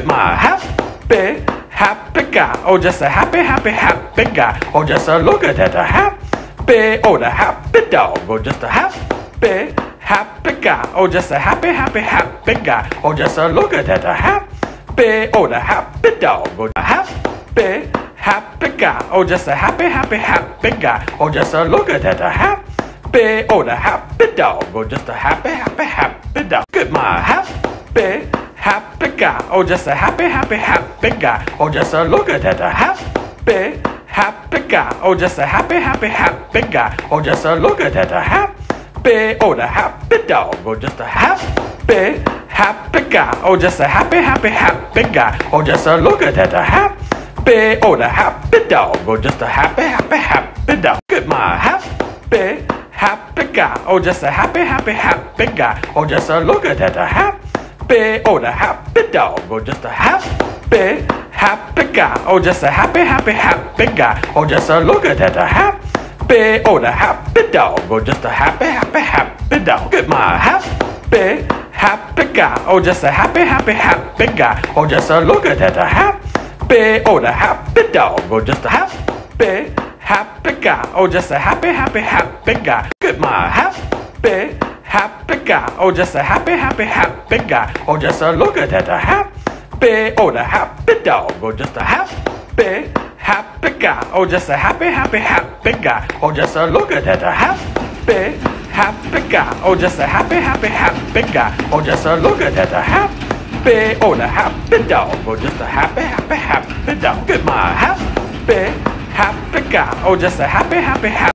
at my happy, happy guy. Oh, just a happy, happy, happy guy. Oh, just a look at that, a happy, oh, the happy dog. Oh, just a happy, happy guy. Oh, just a happy, happy, happy guy. Oh, just a look at that, a happy, oh, the happy dog. Oh, a happy, happy guy. Oh, just a happy, happy, happy guy. Oh, just a look at that, a happy, oh, the happy dog. Oh, just a happy, happy, happy dog. At my happy, happy guy. Oh, just a happy, happy, happy guy. Oh, just a look at that, a happy, happy guy. Oh, just a happy, happy, happy guy. Oh, just a look at that, a happy, oh, the happy dog. Oh, just a happy, happy guy. Oh, just a happy, happy, happy guy. Oh, just a look at that, a happy, oh, the happy dog. Oh, just a happy, happy, happy dog. Look at my happy, happy guy. Oh, just a happy, happy, happy guy. Oh, just a look at that, a happy, oh, the happy dog. Oh, just a happy, happy guy. Oh, just a happy, happy, happy guy. Oh, just a look at that, a happy, oh, the happy dog. Oh, just a happy, happy, happy dog. At my happy, happy guy. Oh, just a happy, happy, happy guy. Oh, just a look at that, a happy, oh, the happy dog. Oh, just a happy, happy guy. Oh, just a happy, happy, happy guy. At my happy, happy guy. Oh, just a happy, happy, happy guy. Oh, just a look at that, a happy, oh, the happy dog. Oh, just a happy, happy guy. Oh, just a happy, happy, happy guy. Oh, just a look at that, a happy, happy guy. Oh, just a happy, happy, happy guy. Oh, just a look at that, a happy, oh, the happy dog. Oh, just a happy, happy, happy dog. At my happy, happy guy. Oh, just a happy, happy, happy